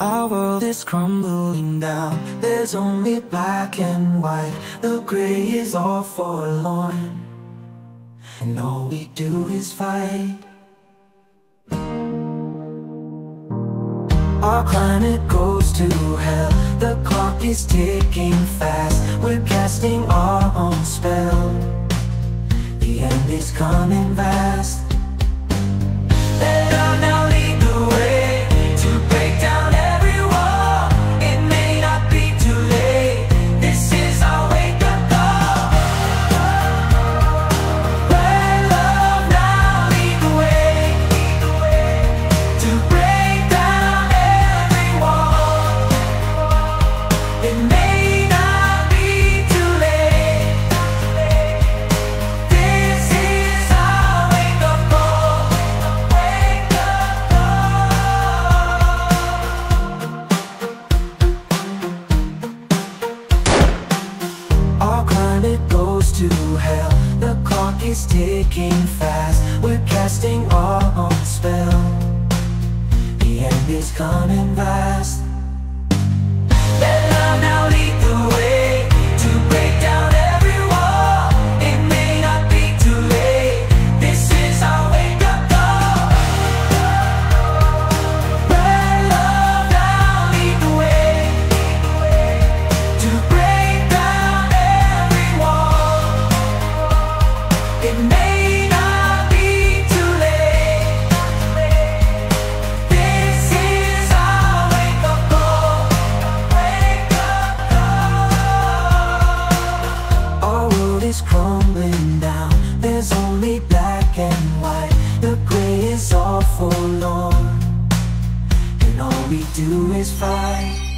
Our world is crumbling down. There's only black and white. The gray is all forlorn. And all we do is fight. Our planet goes to hell. The clock is ticking fast is ticking fast. We're casting our own spell. The end is coming fast crumbling down. There's only black and white. The gray is all forlorn And all we do is fight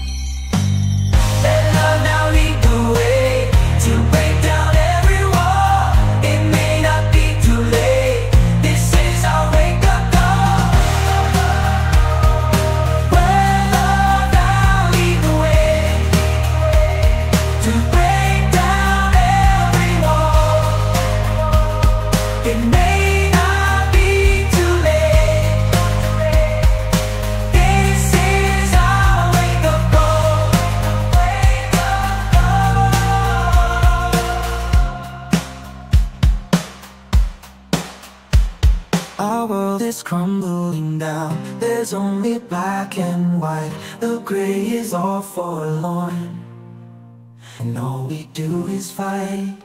Our world is crumbling down. There's only black and white. The gray is all forlorn. And all we do is fight